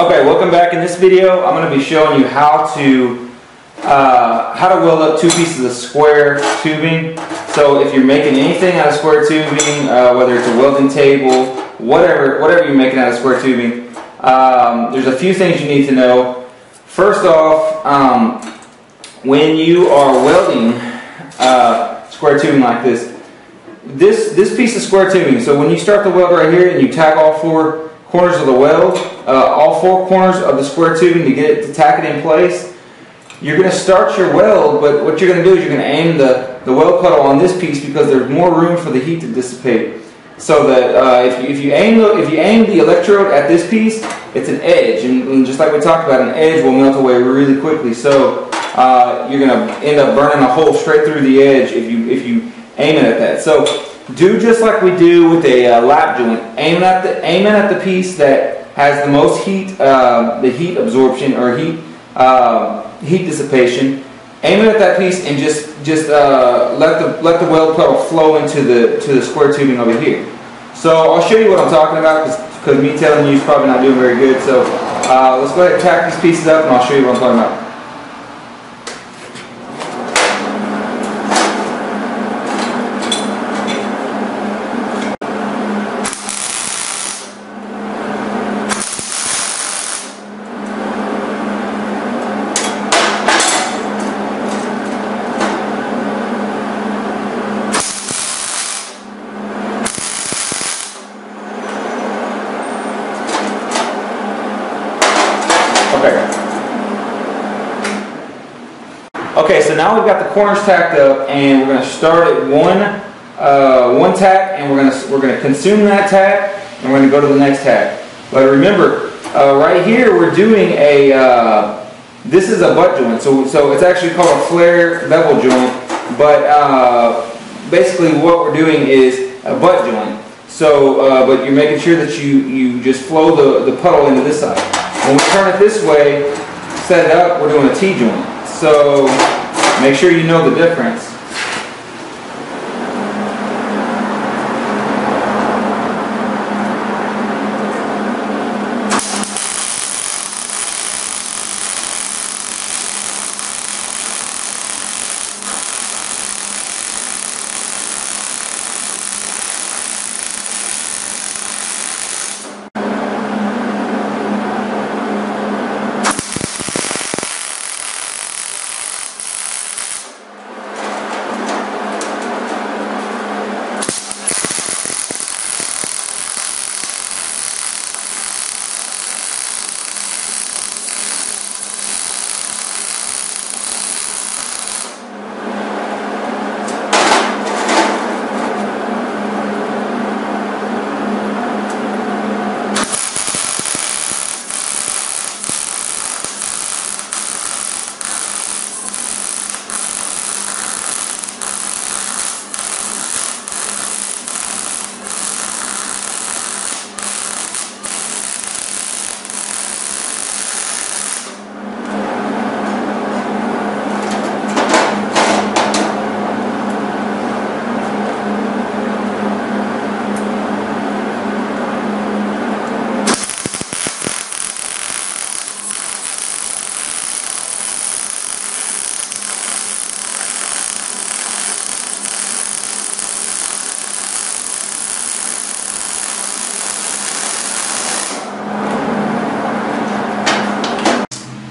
Okay, welcome back. In this video, I'm going to be showing you how to uh, how to weld up two pieces of square tubing. So if you're making anything out of square tubing, uh, whether it's a welding table, whatever whatever you're making out of square tubing, um, there's a few things you need to know. First off, um, when you are welding uh, square tubing like this, this this piece of square tubing. So when you start the weld right here and you tack all four corners of the weld, uh, all four corners of the square tubing to get it to tack it in place. You're going to start your weld, but what you're going to do is you're going to aim the, the weld puddle on this piece because there's more room for the heat to dissipate. So that uh, if, you, if, you aim the, if you aim the electrode at this piece, it's an edge. And, and just like we talked about, an edge will melt away really quickly. So uh, you're going to end up burning a hole straight through the edge if you, if you aim it at that. So do just like we do with a uh, lap joint. Aim at the aiming at the piece that has the most heat, uh, the heat absorption or heat uh, heat dissipation. Aim it at that piece and just just uh, let the let the weld puddle flow into the to the square tubing over here. So I'll show you what I'm talking about because me telling you is probably not doing very good. So uh, let's go ahead and tack these pieces up and I'll show you what I'm talking about. Okay. Okay, so now we've got the corners tacked up, and we're going to start at one uh, one tack, and we're going to we're going to consume that tack, and we're going to go to the next tack. But remember, uh, right here we're doing a uh, this is a butt joint, so so it's actually called a flare bevel joint. But uh, basically, what we're doing is a butt joint. So, uh, but you're making sure that you you just flow the the puddle into this side. When we turn it this way, set it up, we're doing a T-joint. So make sure you know the difference.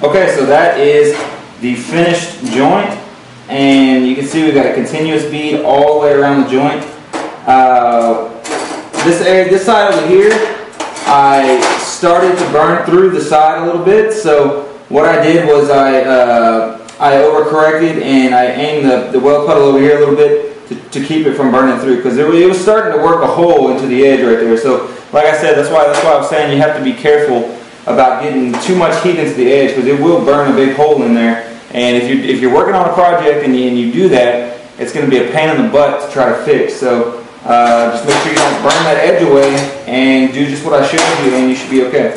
Okay, so that is the finished joint. And you can see we've got a continuous bead all the way around the joint. Uh, this area, this side over here, I started to burn through the side a little bit. So what I did was I, uh, I overcorrected and I aimed the, the weld puddle over here a little bit to, to keep it from burning through because it, it was starting to work a hole into the edge right there. So like I said, that's why, that's why I was saying you have to be careful about getting too much heat into the edge because it will burn a big hole in there. And if you're, if you're working on a project and you, and you do that, it's going to be a pain in the butt to try to fix. So uh, just make sure you don't burn that edge away and do just what I showed you and you should be okay.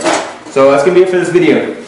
So that's going to be it for this video.